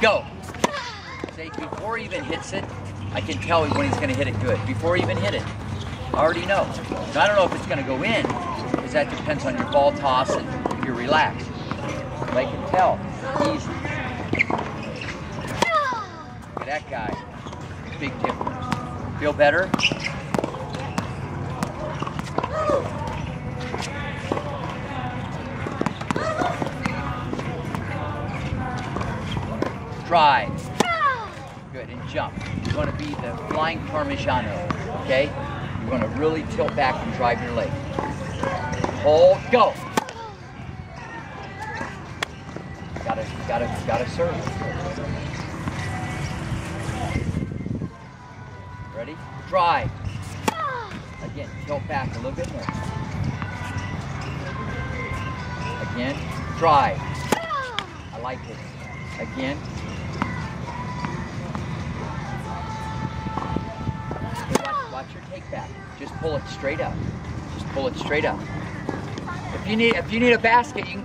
go. See, before he even hits it, I can tell when he's going to hit it good. Before he even hit it, I already know. I don't know if it's going to go in, because that depends on your ball toss and if you're relaxed. But I can tell. Easy. That guy. Big difference. Feel better? Drive. Good, and jump. You want to be the flying Parmigiano, okay? You want to really tilt back and drive your leg. Hold, go. Gotta, gotta, gotta serve. Ready? Drive. Again, tilt back a little bit more. Again, drive. I like it. Again. Watch your take back. Just pull it straight up. Just pull it straight up. If you need if you need a basket, you can